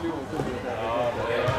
量を取る予定です。